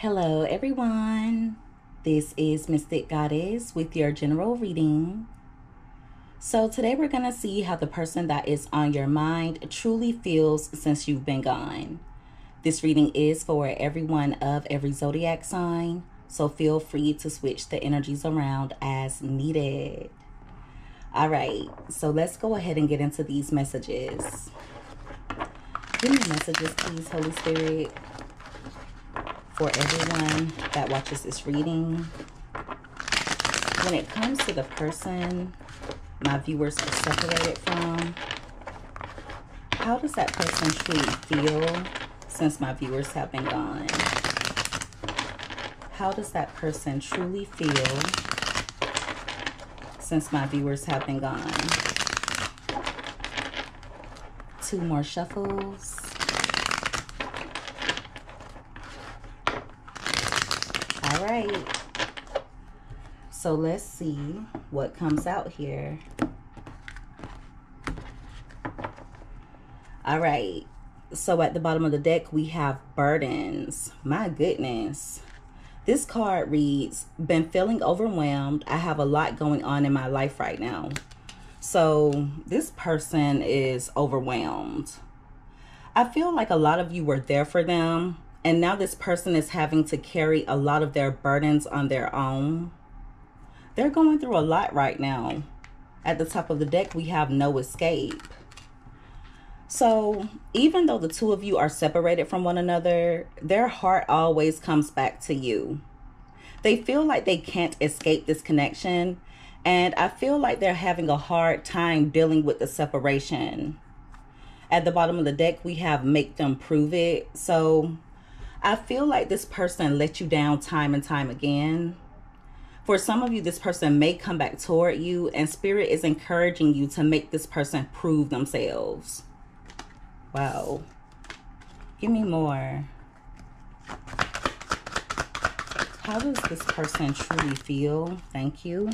Hello, everyone. This is Mystic Goddess with your general reading. So, today we're going to see how the person that is on your mind truly feels since you've been gone. This reading is for everyone of every zodiac sign, so feel free to switch the energies around as needed. All right, so let's go ahead and get into these messages. Give me messages, please, Holy Spirit for everyone that watches this reading. When it comes to the person my viewers are separated from, how does that person truly feel since my viewers have been gone? How does that person truly feel since my viewers have been gone? Two more shuffles. All right. So let's see what comes out here. All right. So at the bottom of the deck, we have burdens. My goodness. This card reads, been feeling overwhelmed. I have a lot going on in my life right now. So this person is overwhelmed. I feel like a lot of you were there for them and now this person is having to carry a lot of their burdens on their own. They're going through a lot right now. At the top of the deck, we have no escape. So, even though the two of you are separated from one another, their heart always comes back to you. They feel like they can't escape this connection, and I feel like they're having a hard time dealing with the separation. At the bottom of the deck, we have make them prove it. So, I feel like this person let you down time and time again. For some of you, this person may come back toward you, and Spirit is encouraging you to make this person prove themselves. Wow. Give me more. How does this person truly feel? Thank you.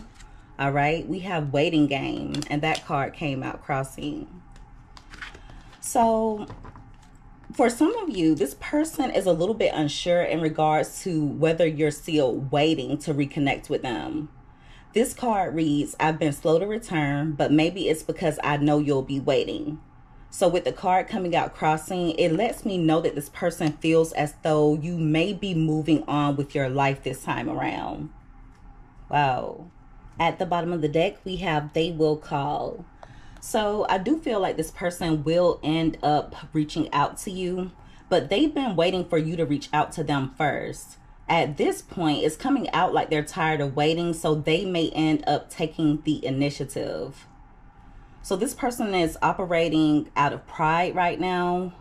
All right, we have waiting game, and that card came out crossing. So for some of you, this person is a little bit unsure in regards to whether you're still waiting to reconnect with them. This card reads, I've been slow to return, but maybe it's because I know you'll be waiting. So, with the card coming out crossing, it lets me know that this person feels as though you may be moving on with your life this time around. Wow. At the bottom of the deck, we have They Will Call. So I do feel like this person will end up reaching out to you, but they've been waiting for you to reach out to them first. At this point, it's coming out like they're tired of waiting, so they may end up taking the initiative. So this person is operating out of pride right now.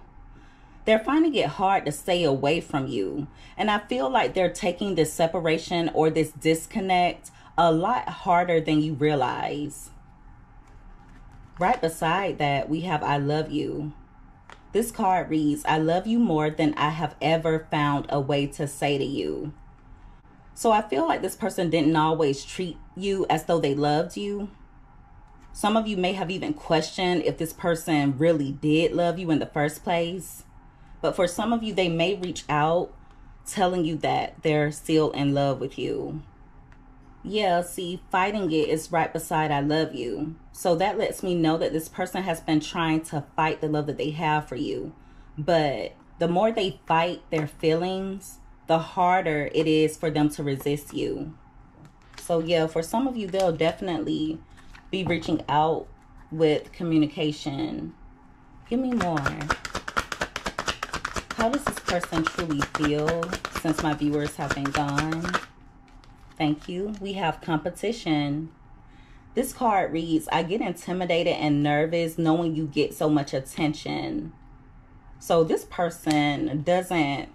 They're finding it hard to stay away from you. And I feel like they're taking this separation or this disconnect a lot harder than you realize. Right beside that, we have I love you. This card reads, I love you more than I have ever found a way to say to you. So I feel like this person didn't always treat you as though they loved you. Some of you may have even questioned if this person really did love you in the first place. But for some of you, they may reach out telling you that they're still in love with you. Yeah, see, fighting it is right beside I love you. So that lets me know that this person has been trying to fight the love that they have for you. But the more they fight their feelings, the harder it is for them to resist you. So, yeah, for some of you, they'll definitely be reaching out with communication. Give me more. How does this person truly feel since my viewers have been gone? Thank you. We have competition. This card reads, I get intimidated and nervous knowing you get so much attention. So this person doesn't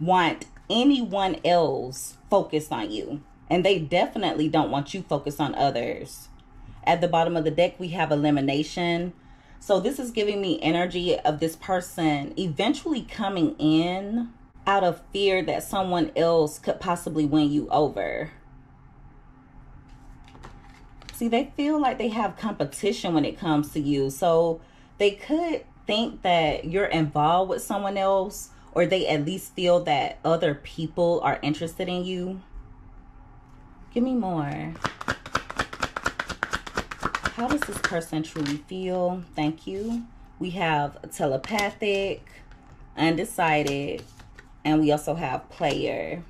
want anyone else focused on you. And they definitely don't want you focused on others. At the bottom of the deck, we have elimination. So this is giving me energy of this person eventually coming in out of fear that someone else could possibly win you over. See, they feel like they have competition when it comes to you. So they could think that you're involved with someone else or they at least feel that other people are interested in you. Give me more. How does this person truly feel? Thank you. We have telepathic, undecided, and we also have player.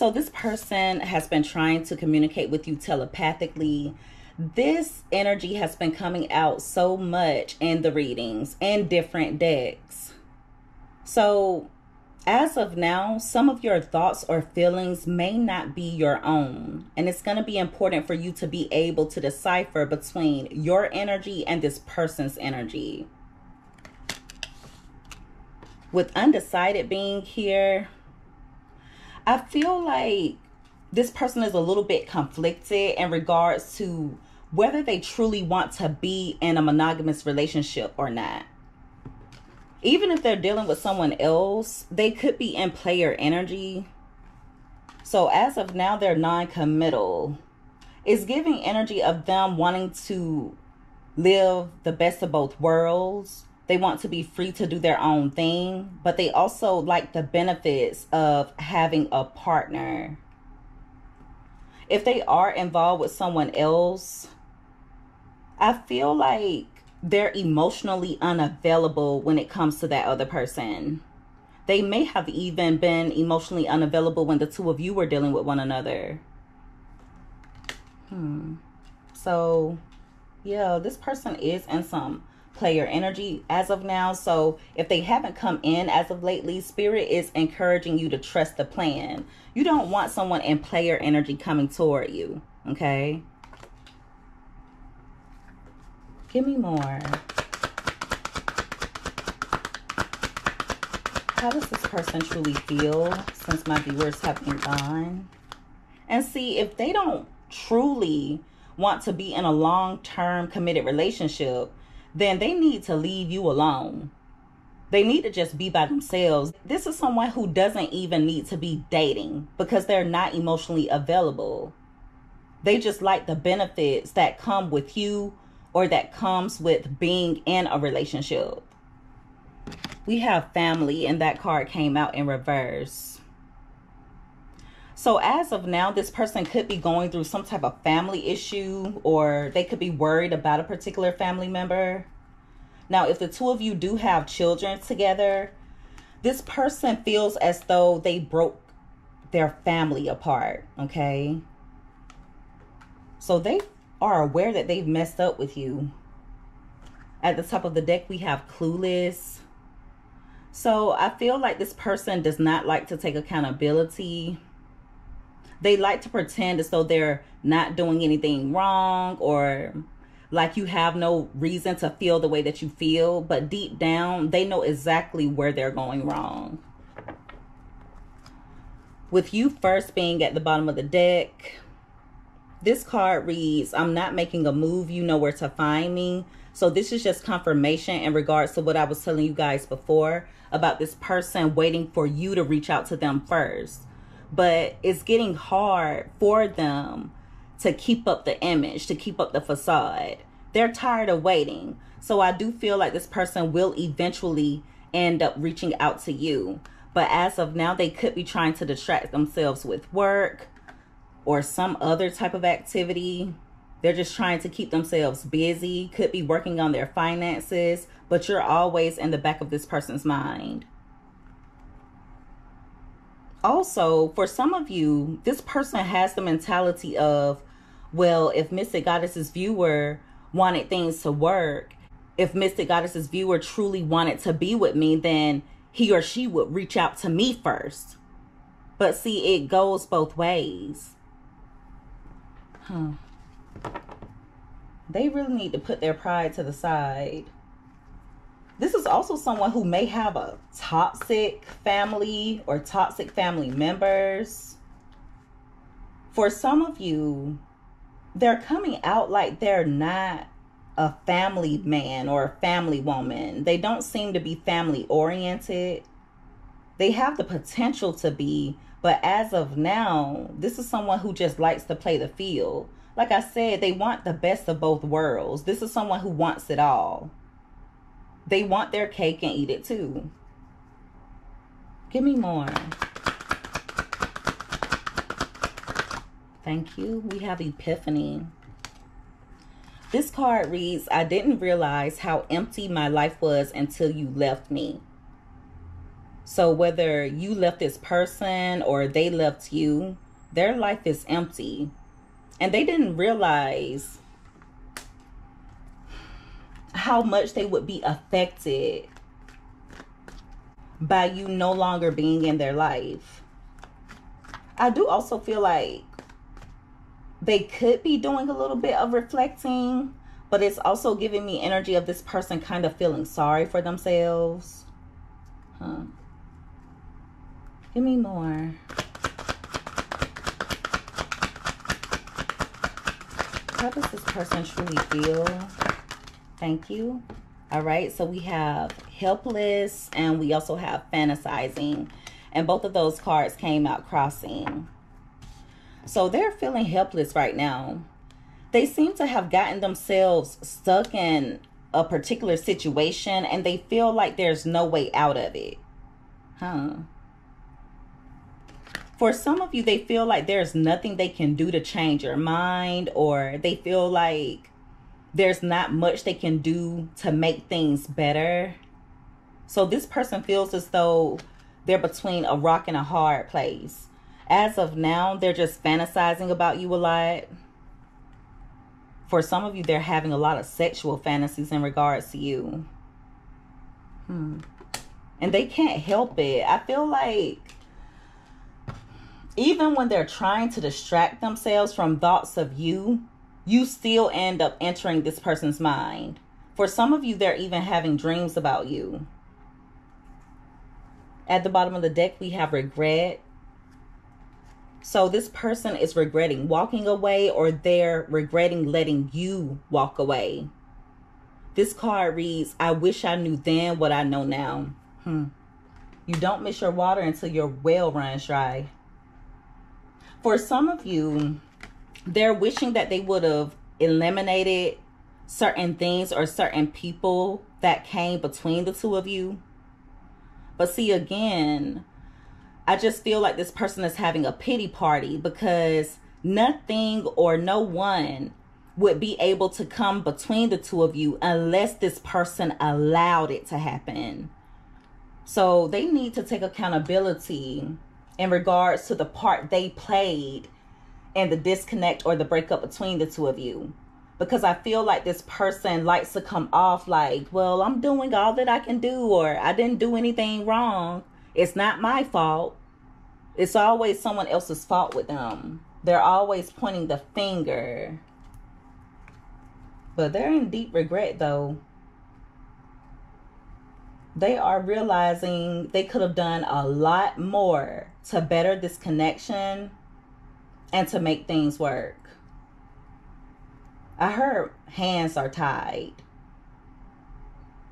So this person has been trying to communicate with you telepathically. This energy has been coming out so much in the readings and different decks. So as of now, some of your thoughts or feelings may not be your own. And it's going to be important for you to be able to decipher between your energy and this person's energy. With undecided being here, I feel like this person is a little bit conflicted in regards to whether they truly want to be in a monogamous relationship or not. Even if they're dealing with someone else, they could be in player energy. So as of now, they're non-committal. It's giving energy of them wanting to live the best of both worlds they want to be free to do their own thing, but they also like the benefits of having a partner. If they are involved with someone else, I feel like they're emotionally unavailable when it comes to that other person. They may have even been emotionally unavailable when the two of you were dealing with one another. Hmm. So, yeah, this person is in some player energy as of now. So if they haven't come in as of lately, Spirit is encouraging you to trust the plan. You don't want someone in player energy coming toward you. Okay. Give me more. How does this person truly feel since my viewers have been gone? And see if they don't truly want to be in a long-term committed relationship, then they need to leave you alone. They need to just be by themselves. This is someone who doesn't even need to be dating because they're not emotionally available. They just like the benefits that come with you or that comes with being in a relationship. We have family and that card came out in reverse. So as of now, this person could be going through some type of family issue or they could be worried about a particular family member. Now, if the two of you do have children together, this person feels as though they broke their family apart, okay? So they are aware that they've messed up with you. At the top of the deck, we have clueless. So I feel like this person does not like to take accountability they like to pretend as though they're not doing anything wrong or like you have no reason to feel the way that you feel, but deep down, they know exactly where they're going wrong. With you first being at the bottom of the deck, this card reads, I'm not making a move. You know where to find me. So this is just confirmation in regards to what I was telling you guys before about this person waiting for you to reach out to them first but it's getting hard for them to keep up the image, to keep up the facade. They're tired of waiting. So I do feel like this person will eventually end up reaching out to you. But as of now, they could be trying to distract themselves with work or some other type of activity. They're just trying to keep themselves busy, could be working on their finances, but you're always in the back of this person's mind also, for some of you, this person has the mentality of, well, if Mystic Goddess's viewer wanted things to work, if Mystic Goddess's viewer truly wanted to be with me, then he or she would reach out to me first. But see, it goes both ways. Huh. They really need to put their pride to the side this is also someone who may have a toxic family or toxic family members. For some of you, they're coming out like they're not a family man or a family woman. They don't seem to be family oriented. They have the potential to be, but as of now, this is someone who just likes to play the field. Like I said, they want the best of both worlds. This is someone who wants it all they want their cake and eat it too. Give me more. Thank you. We have Epiphany. This card reads, I didn't realize how empty my life was until you left me. So whether you left this person or they left you, their life is empty. And they didn't realize how much they would be affected by you no longer being in their life. I do also feel like they could be doing a little bit of reflecting, but it's also giving me energy of this person kind of feeling sorry for themselves. Huh. Give me more. How does this person truly feel? Thank you. All right, so we have helpless and we also have fantasizing. And both of those cards came out crossing. So they're feeling helpless right now. They seem to have gotten themselves stuck in a particular situation and they feel like there's no way out of it. Huh. For some of you, they feel like there's nothing they can do to change your mind, or they feel like there's not much they can do to make things better. So this person feels as though they're between a rock and a hard place as of now, they're just fantasizing about you a lot. For some of you, they're having a lot of sexual fantasies in regards to you. Hmm. And they can't help it. I feel like even when they're trying to distract themselves from thoughts of you, you still end up entering this person's mind. For some of you, they're even having dreams about you. At the bottom of the deck, we have regret, so this person is regretting walking away or they're regretting letting you walk away. This card reads, I wish I knew then what I know now. Hmm. You don't miss your water until your well runs dry. For some of you, they're wishing that they would have eliminated certain things or certain people that came between the two of you. But see, again, I just feel like this person is having a pity party because nothing or no one would be able to come between the two of you unless this person allowed it to happen. So they need to take accountability in regards to the part they played in the disconnect or the breakup between the two of you. Because I feel like this person likes to come off like, well, I'm doing all that I can do, or I didn't do anything wrong. It's not my fault. It's always someone else's fault with them. They're always pointing the finger. But they're in deep regret though. They are realizing they could have done a lot more to better this connection and to make things work. I heard hands are tied.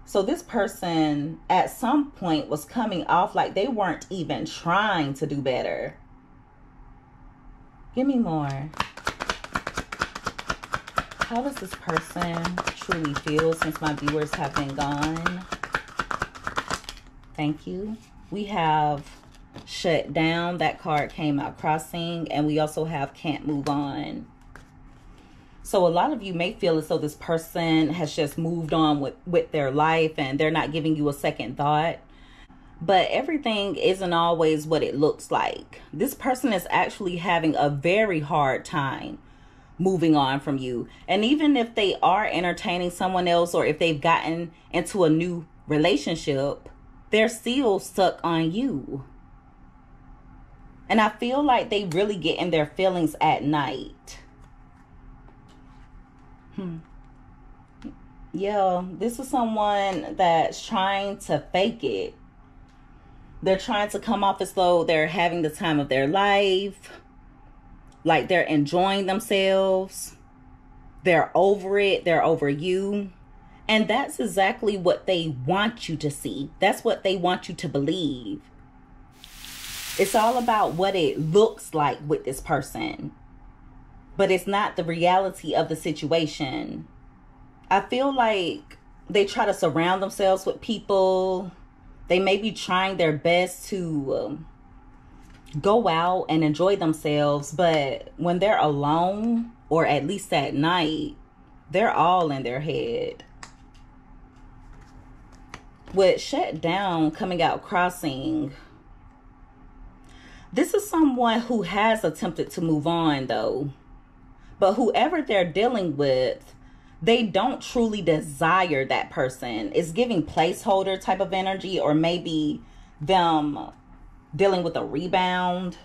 So this person at some point was coming off like they weren't even trying to do better. Give me more. How does this person truly feel since my viewers have been gone? Thank you. We have shut down. That card came out crossing. And we also have can't move on. So a lot of you may feel as though this person has just moved on with, with their life and they're not giving you a second thought. But everything isn't always what it looks like. This person is actually having a very hard time moving on from you. And even if they are entertaining someone else or if they've gotten into a new relationship, they're still stuck on you. And I feel like they really get in their feelings at night. Hmm. Yeah, this is someone that's trying to fake it. They're trying to come off as though they're having the time of their life, like they're enjoying themselves. They're over it, they're over you. And that's exactly what they want you to see. That's what they want you to believe. It's all about what it looks like with this person but it's not the reality of the situation. I feel like they try to surround themselves with people They may be trying their best to um, go out and enjoy themselves, but when they're alone, or at least at night, they're all in their head. With shut down coming out crossing, this is someone who has attempted to move on though. But whoever they're dealing with, they don't truly desire that person. It's giving placeholder type of energy, or maybe them dealing with a rebound.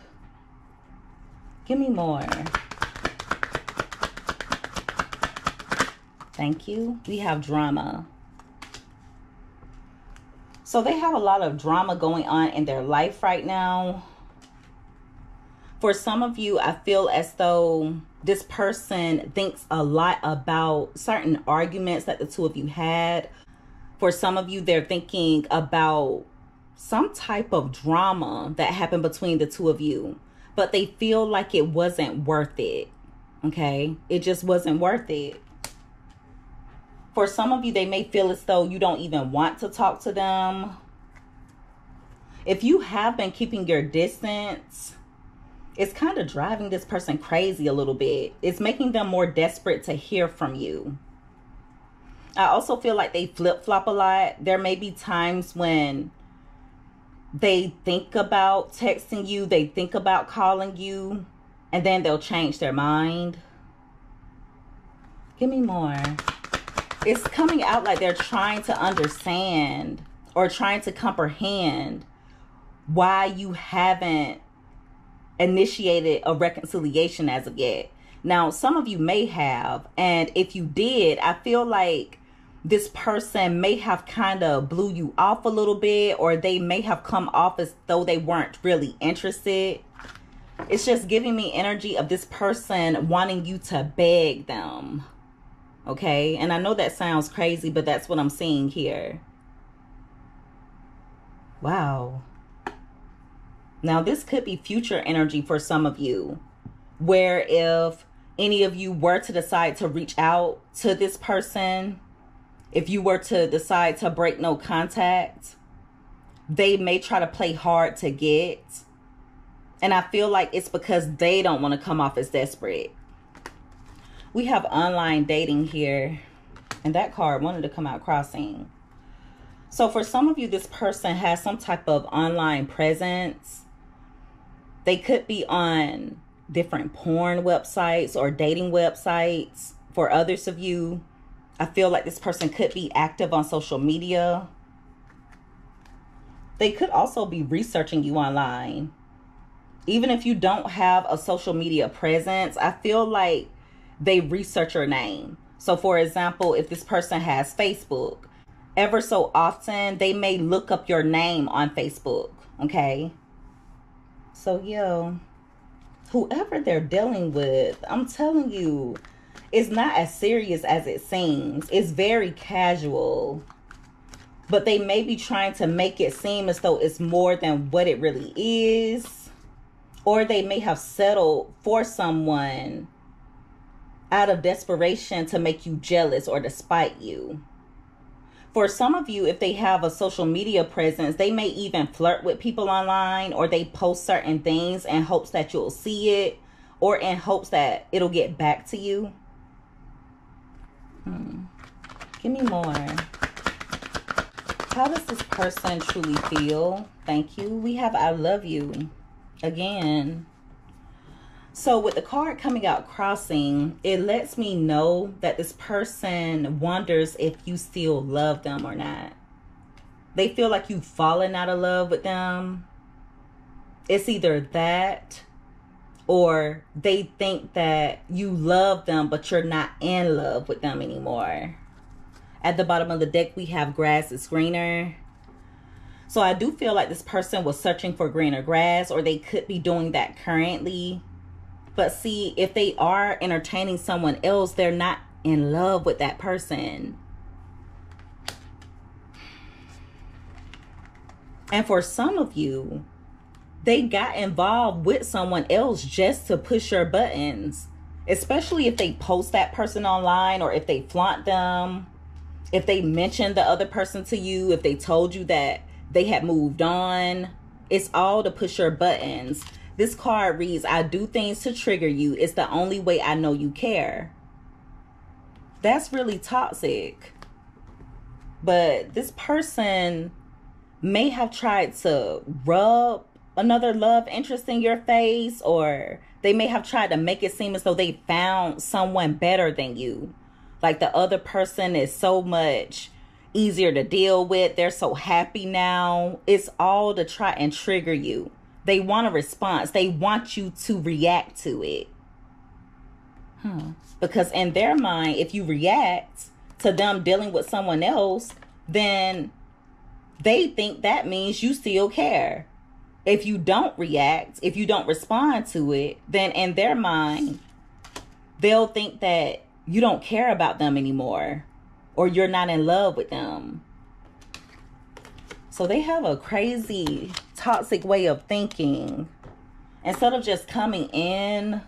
Give me more. Thank you. We have drama. So they have a lot of drama going on in their life right now. For some of you, I feel as though this person thinks a lot about certain arguments that the two of you had. For some of you, they're thinking about some type of drama that happened between the two of you, but they feel like it wasn't worth it. Okay? It just wasn't worth it. For some of you, they may feel as though you don't even want to talk to them. If you have been keeping your distance, it's kind of driving this person crazy a little bit. It's making them more desperate to hear from you. I also feel like they flip flop a lot. There may be times when they think about texting you, they think about calling you, and then they'll change their mind. Give me more it's coming out like they're trying to understand or trying to comprehend why you haven't initiated a reconciliation as of yet. Now, some of you may have, and if you did, I feel like this person may have kind of blew you off a little bit, or they may have come off as though they weren't really interested. It's just giving me energy of this person wanting you to beg them Okay. And I know that sounds crazy, but that's what I'm seeing here. Wow. Now, this could be future energy for some of you, where if any of you were to decide to reach out to this person, if you were to decide to break no contact, they may try to play hard to get. And I feel like it's because they don't want to come off as desperate. We have online dating here and that card wanted to come out crossing. So for some of you this person has some type of online presence they could be on different porn websites or dating websites for others of you i feel like this person could be active on social media they could also be researching you online even if you don't have a social media presence i feel like they research your name. So, for example, if this person has Facebook, ever so often they may look up your name on Facebook. Okay. So, yeah, whoever they're dealing with, I'm telling you, it's not as serious as it seems. It's very casual. But they may be trying to make it seem as though it's more than what it really is. Or they may have settled for someone out of desperation to make you jealous or to spite you. For some of you, if they have a social media presence, they may even flirt with people online or they post certain things in hopes that you'll see it or in hopes that it'll get back to you. Hmm. Give me more. How does this person truly feel? Thank you. We have I love you. Again, so with the card coming out crossing, it lets me know that this person wonders if you still love them or not. They feel like you've fallen out of love with them. It's either that or they think that you love them but you're not in love with them anymore. At the bottom of the deck, we have grass is greener. So I do feel like this person was searching for greener grass or they could be doing that currently but see, if they are entertaining someone else, they're not in love with that person. And for some of you, they got involved with someone else just to push your buttons, especially if they post that person online or if they flaunt them, if they mention the other person to you, if they told you that they had moved on. It's all to push your buttons. This card reads, I do things to trigger you. It's the only way I know you care. That's really toxic. But this person may have tried to rub another love interest in your face, or they may have tried to make it seem as though they found someone better than you. Like the other person is so much easier to deal with. They're so happy now. It's all to try and trigger you. They want a response, they want you to react to it. Hmm. Because in their mind, if you react to them dealing with someone else, then they think that means you still care. If you don't react, if you don't respond to it, then in their mind, they'll think that you don't care about them anymore or you're not in love with them. So they have a crazy, toxic way of thinking. Instead of just coming in,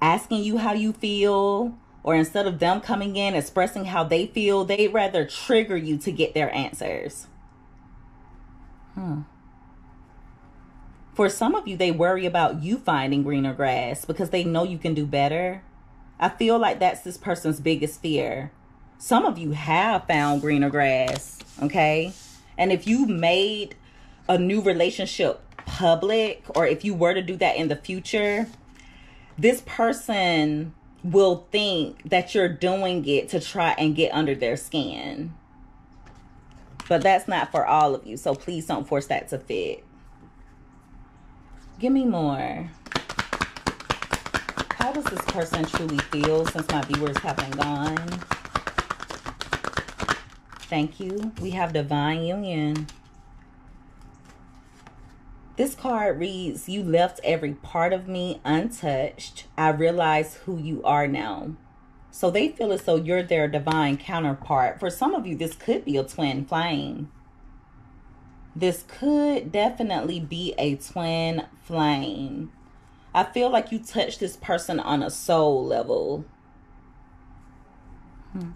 asking you how you feel, or instead of them coming in expressing how they feel, they'd rather trigger you to get their answers. Hmm. For some of you, they worry about you finding greener grass because they know you can do better. I feel like that's this person's biggest fear. Some of you have found greener grass, okay? And if you made a new relationship public, or if you were to do that in the future, this person will think that you're doing it to try and get under their skin. But that's not for all of you, so please don't force that to fit. Give me more. How does this person truly feel since my viewers haven't gone? Thank you. We have Divine Union. This card reads, You left every part of me untouched. I realize who you are now. So they feel as though you're their divine counterpart. For some of you, this could be a twin flame. This could definitely be a twin flame. I feel like you touched this person on a soul level. Hmm.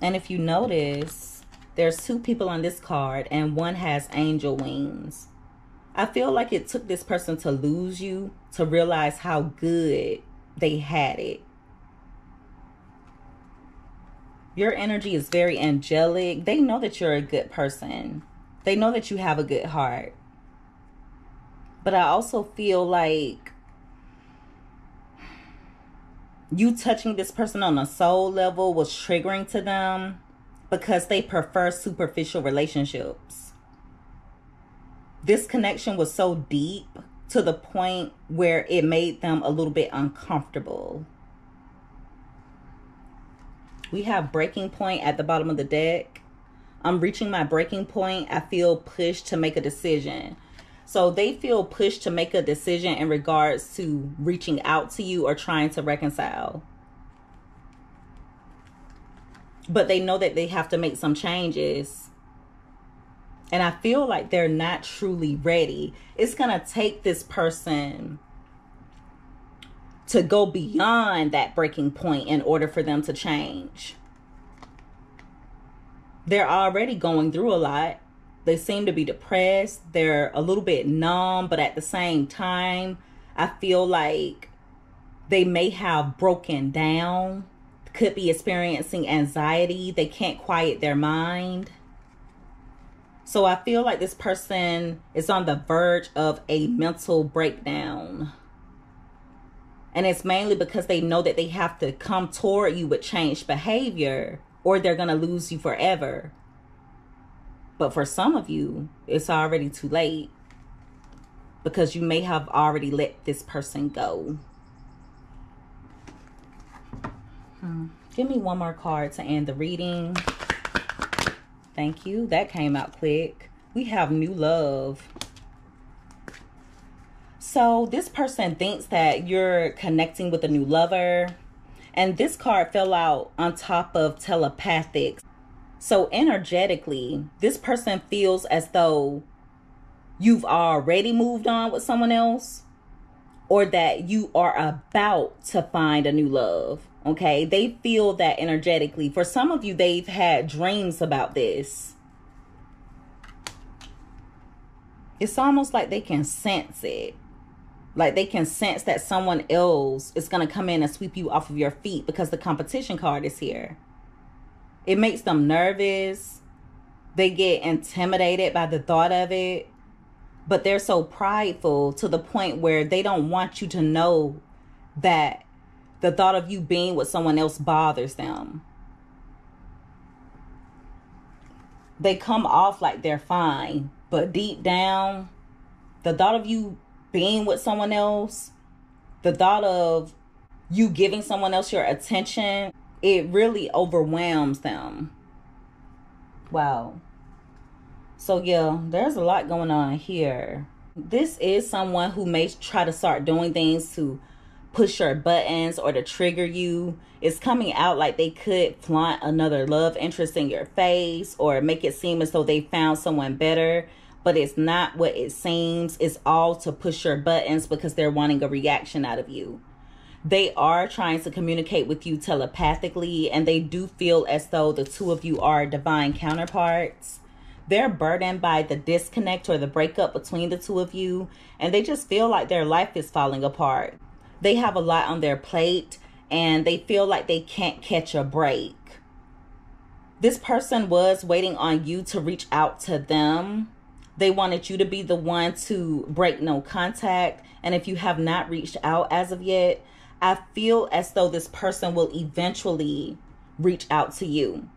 And if you notice, there's two people on this card and one has angel wings. I feel like it took this person to lose you to realize how good they had it. Your energy is very angelic. They know that you're a good person. They know that you have a good heart. But I also feel like you touching this person on a soul level was triggering to them because they prefer superficial relationships. This connection was so deep to the point where it made them a little bit uncomfortable. We have breaking point at the bottom of the deck. I'm reaching my breaking point. I feel pushed to make a decision. So they feel pushed to make a decision in regards to reaching out to you or trying to reconcile. But they know that they have to make some changes. And I feel like they're not truly ready. It's going to take this person to go beyond that breaking point in order for them to change. They're already going through a lot they seem to be depressed. They're a little bit numb, but at the same time, I feel like they may have broken down, could be experiencing anxiety. They can't quiet their mind. So I feel like this person is on the verge of a mental breakdown. And it's mainly because they know that they have to come toward you with changed behavior or they're going to lose you forever. But for some of you, it's already too late because you may have already let this person go. Hmm. Give me one more card to end the reading. Thank you. That came out quick. We have new love. So this person thinks that you're connecting with a new lover. And this card fell out on top of telepathic. So energetically, this person feels as though you've already moved on with someone else or that you are about to find a new love. Okay, they feel that energetically. For some of you, they've had dreams about this. It's almost like they can sense it. Like they can sense that someone else is going to come in and sweep you off of your feet because the competition card is here. It makes them nervous. They get intimidated by the thought of it. But they're so prideful to the point where they don't want you to know that the thought of you being with someone else bothers them. They come off like they're fine, but deep down, the thought of you being with someone else, the thought of you giving someone else your attention, it really overwhelms them. Wow. So, yeah, there's a lot going on here. This is someone who may try to start doing things to push your buttons or to trigger you. It's coming out like they could flaunt another love interest in your face or make it seem as though they found someone better but it's not what it seems. It's all to push your buttons because they're wanting a reaction out of you. They are trying to communicate with you telepathically, and they do feel as though the two of you are divine counterparts. They're burdened by the disconnect or the breakup between the two of you, and they just feel like their life is falling apart. They have a lot on their plate, and they feel like they can't catch a break. This person was waiting on you to reach out to them they wanted you to be the one to break no contact. And if you have not reached out as of yet, I feel as though this person will eventually reach out to you.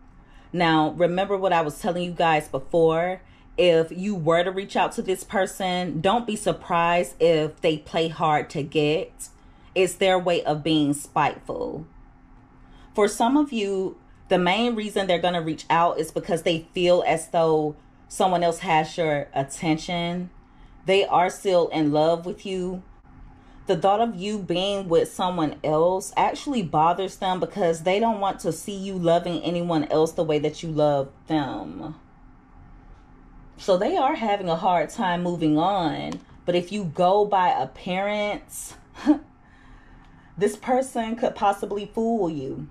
Now, remember what I was telling you guys before. If you were to reach out to this person, don't be surprised if they play hard to get. It's their way of being spiteful. For some of you, the main reason they're going to reach out is because they feel as though someone else has your attention, they are still in love with you. The thought of you being with someone else actually bothers them because they don't want to see you loving anyone else the way that you love them. So they are having a hard time moving on. But if you go by appearance, this person could possibly fool you.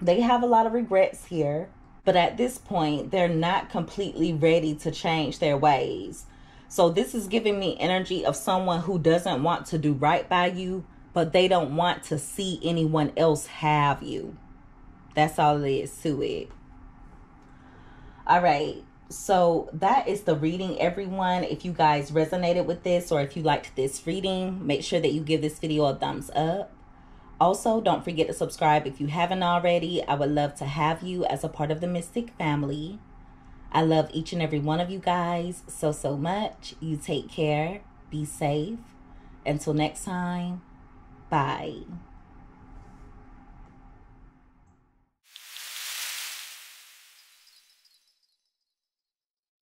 They have a lot of regrets here. But at this point, they're not completely ready to change their ways. So this is giving me energy of someone who doesn't want to do right by you, but they don't want to see anyone else have you. That's all it is to it. All right. So that is the reading, everyone. If you guys resonated with this or if you liked this reading, make sure that you give this video a thumbs up. Also, don't forget to subscribe if you haven't already. I would love to have you as a part of the Mystic family. I love each and every one of you guys so, so much. You take care. Be safe. Until next time, bye.